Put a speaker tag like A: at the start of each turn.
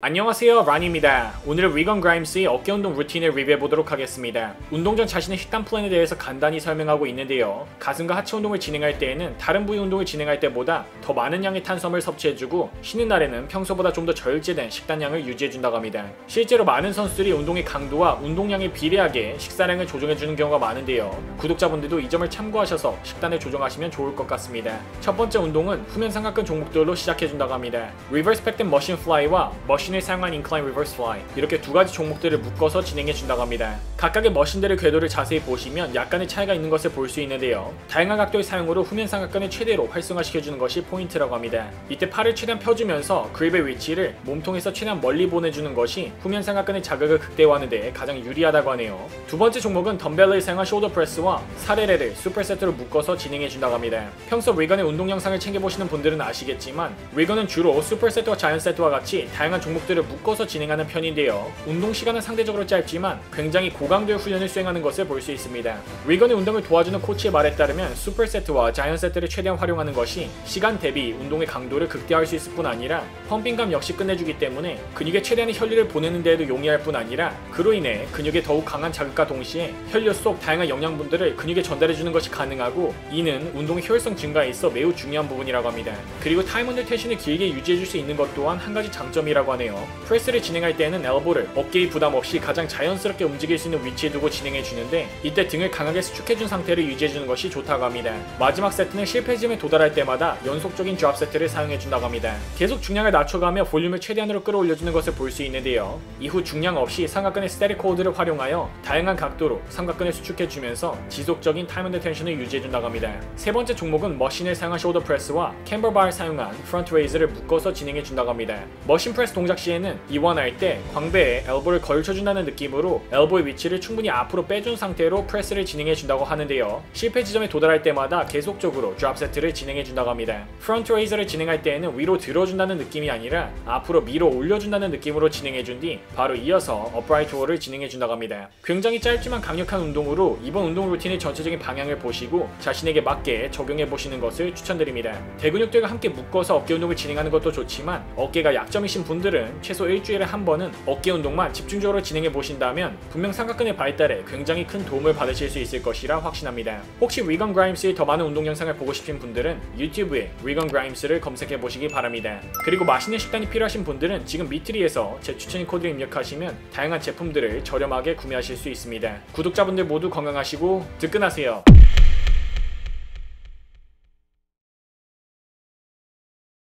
A: 안녕하세요 란입니다. 오늘은 리건 그라임스의 어깨 운동 루틴을 리뷰해 보도록 하겠습니다. 운동 전 자신의 식단 플랜에 대해서 간단히 설명하고 있는데요. 가슴과 하체 운동을 진행할 때에는 다른 부위 운동을 진행할 때보다 더 많은 양의 탄수화물 섭취해주고 쉬는 날에는 평소보다 좀 더 절제된 식단량을 유지해준다고 합니다. 실제로 많은 선수들이 운동의 강도와 운동량에 비례하게 식사량을 조정해주는 경우가 많은데요. 구독자분들도 이 점을 참고하셔서 식단을 조정하시면 좋을 것 같습니다. 첫 번째 운동은 후면 삼각근 종목들로 시작해준다고 합니다. reverse pec deck machine fly와 machine 을 사용한 incline reverse fly 이렇게 두 가지 종목들을 묶어서 진행해 준다고 합니다. 각각의 machine들의 궤도를 자세히 보시면 약간의 차이가 있는 것을 볼 수 있는데요. 다양한 각도의 사용으로 후면 삼각근을 최대로 활성화시켜주는 것이 포인트라고 합니다. 이때 팔을 최대한 펴주면서 그립의 위치를 몸통에서 최대한 멀리 보내주는 것이 후면 삼각근의 자극을 극대화하는 데 가장 유리하다고 하네요. 두 번째 종목은 덤벨을 사용한 shoulder press와 사레레를 superset로 묶어서 진행해 준다고 합니다. 평소 리건의 운동 영상을 챙겨보시는 분들은 아시겠지만 리건은 주로 superset와 giant set와 같이 다양한 종목 들을 묶어서 진행하는 편인데요. 운동 시간은 상대적으로 짧지만 굉장히 고강도의 훈련을 수행하는 것을 볼 수 있습니다. 리건의 운동을 도와주는 코치의 말에 따르면 superset와 giant set를 최대한 활용하는 것이 시간 대비 운동의 강도를 극대화할 수 있을 뿐 아니라 펌핑감 역시 끝내주기 때문에 근육에 최대한의 혈류를 보내는 데에도 용이할 뿐 아니라 그로 인해 근육에 더욱 강한 자극과 동시에 혈류 속 다양한 영양분들을 근육에 전달해주는 것이 가능하고 이는 운동의 효율성 증가에 있어 매우 중요한 부분이라고 합니다. 그리고 time under tension을 길게 유지해줄 수 있는 것 또한 한 가지 장점이라고 하네요. press를 진행할 때에는 elbow를 어깨의 부담 없이 가장 자연스럽게 움직일 수 있는 위치에 두고 진행해 주는데 이때 등을 강하게 수축해준 상태를 유지해 주는 것이 좋다고 합니다. 마지막 세트는 실패 지점에 도달할 때마다 연속적인 drop set를 사용해 준다고 합니다. 계속 중량을 낮춰가며 볼륨을 최대한으로 끌어올려주는 것을 볼 수 있는데요. 이후 중량 없이 삼각근의 static hold를 활용하여 다양한 각도로 삼각근을 수축해 주면서 지속적인 time under tension을 유지해 준다고 합니다. 세 번째 종목은 머신을 사용한 숄더 프레스와 캠버바를 사용한 프런트 레이즈를 묶어서 진행해 준다고 합니다. machine press 동작 시에는 이완할 때 광배에 elbow를 걸쳐준다는 느낌으로 elbow의 위치를 충분히 앞으로 빼준 상태로 press를 진행해 준다고 하는데요. 실패 지점에 도달할 때마다 계속적으로 drop set를 진행해 준다고 합니다. front raise를 진행할 때에는 위로 들어준다는 느낌이 아니라 앞으로 밀어 올려준다는 느낌으로 진행해 준 뒤 바로 이어서 upright row를 진행해 준다고 합니다. 굉장히 짧지만 강력한 운동으로 이번 운동 루틴의 전체적인 방향을 보시고 자신에게 맞게 적용해 보시는 것을 추천드립니다. 대근육들과 함께 묶어서 어깨 운동을 진행하는 것도 좋지만 어깨가 약점이신 분들은 최소 일주일에 한 번은 어깨 운동만 집중적으로 진행해 보신다면 분명 삼각근의 발달에 굉장히 큰 도움을 받으실 수 있을 것이라 확신합니다. 혹시 위건 그라임스의 더 많은 운동 영상을 보고 싶은 분들은 유튜브에 위건 그라임스를 검색해 보시기 바랍니다. 그리고 맛있는 식단이 필요하신 분들은 지금 미트리에서 제 추천 코드를 입력하시면 다양한 제품들을 저렴하게 구매하실 수 있습니다. 구독자분들 모두 건강하시고 득근하세요.